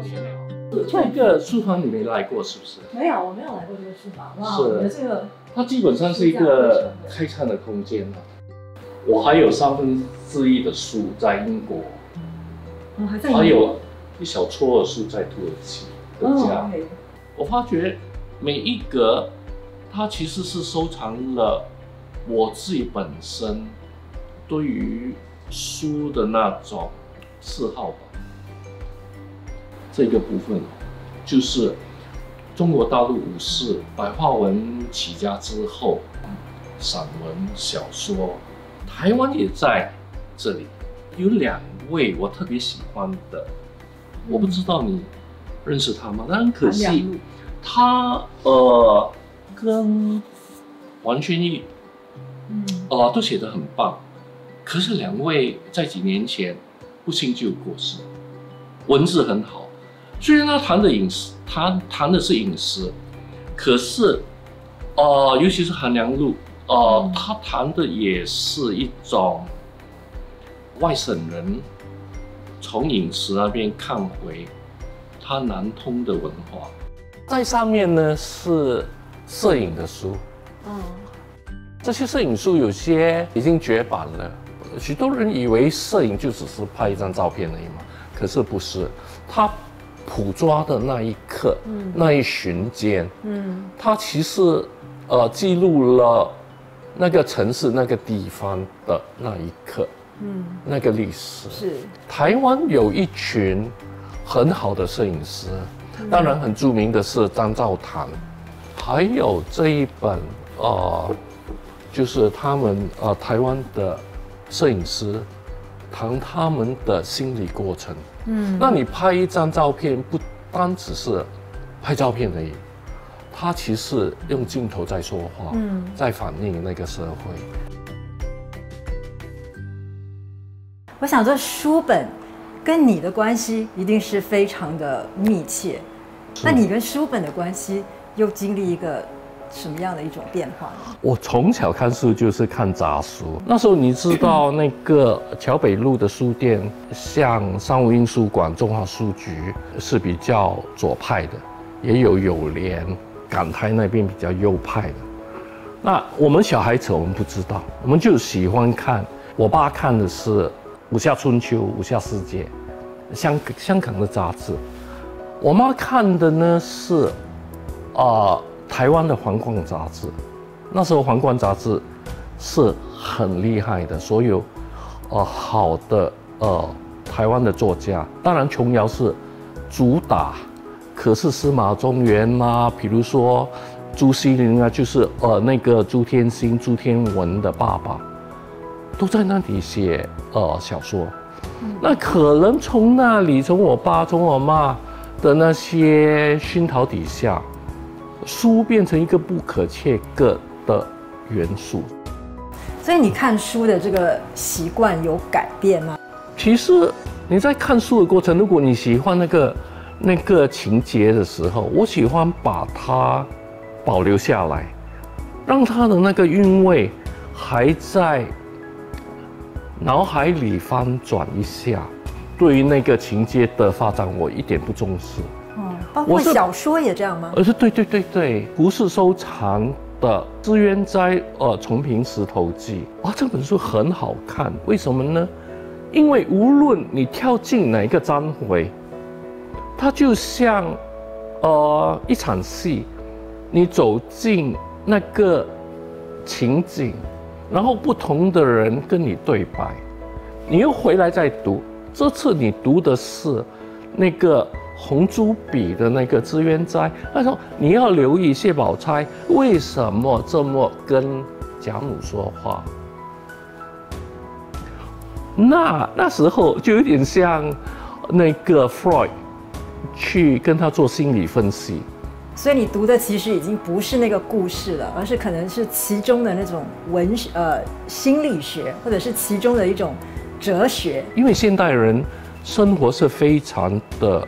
这个书房你没来过是不是？没有，我没有来过这个书房。哇，是我觉得这个它基本上是一个开餐的空间啊。我还有三分之一的书在英国，哦还在英国还有一小撮的书在土耳其的家。我发觉每一格，它其实是收藏了我自己本身对于书的那种嗜好吧。这个部分就是中国大陆武士白话文起家之后，散文、小说，台湾也在这里。有两位我特别喜欢的，我不知道你认识他吗？但很可惜他呃跟王轩逸嗯，呃都写得很棒，可是两位在几年前不幸就过世，文字很好，虽然他谈的饮食，谈谈的是饮食，可是呃尤其是韩良露，呃、嗯。他谈的也是一种外省人从饮食那边看回他南通的文化。在上面呢是摄影的书，嗯，这些摄影书有些已经绝版了，许多人以为摄影就只是拍一张照片而已嘛，可是不是，他捕抓的那一刻，嗯。那一瞬间，嗯。它其实呃记录了那个城市那个地方的那一刻，嗯，那个历史。是，台湾有一群很好的摄影师，当然很著名的是张兆堂，还有这一本呃，就是他们呃台湾的摄影师谈他们的心理过程。嗯那你拍一张照片，不单只是拍照片而已，它其实用镜头在说话，嗯在反映那个社会。我想这书本跟你的关系一定是非常的密切，那你跟书本的关系又经历一个什么样的一种变化？我从小看书就是看杂书，那时候你知道那个桥北路的书店，像商务印书馆、中华书局是比较左派的，也有友联、港台那边比较右派的。那我们小孩子我们不知道，我们就喜欢看。我爸看的是《武侠春秋》《武侠世界》，香香港的杂志。我妈看的呢是，啊、台湾的《皇冠》杂志。那时候《皇冠》杂志是很厉害的，所有呃好的呃台湾的作家，当然琼瑶是主打，可是司马中原啊，比如说朱西甯啊，就是呃那个朱天心、朱天文的爸爸，都在那里写呃小说。那可能从那里，从我爸、从我妈的那些熏陶底下，书变成一个不可切割的元素。所以你看书的这个习惯有改变吗？其实你在看书的过程，如果你喜欢那个那个情节的时候，我喜欢把它保留下来，让它的那个韵味还在脑海里翻转一下。对于那个情节的发展，我一点不重视。哦，包括小说也这样吗？而是对对对对，不是收藏的《资源斋》呃《重平石头记》哇，这本书很好看，为什么呢？因为无论你跳进哪一个章回，它就像呃一场戏，你走进那个情景，然后不同的人跟你对白，你又回来再读。这次你读的是那个红珠笔的那个资源斋，他说你要留意谢宝钗为什么这么跟贾母说话。那那时候就有点像那个 Freud 去跟他做心理分析。所以你读的其实已经不是那个故事了，而是可能是其中的那种文学呃心理学，或者是其中的一种哲学。因为现代人生活是非常的，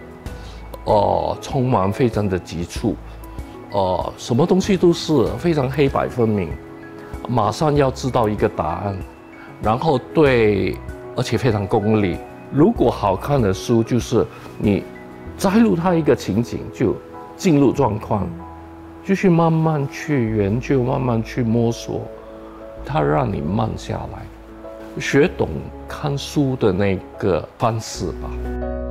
呃，匆忙，非常的急促，呃，什么东西都是非常黑白分明，马上要知道一个答案，然后对，而且非常功利。如果好看的书，就是你摘录它一个情景，就进入状况，就去慢慢去研究，慢慢去摸索，它让你慢下来，学懂看书的那个方式吧。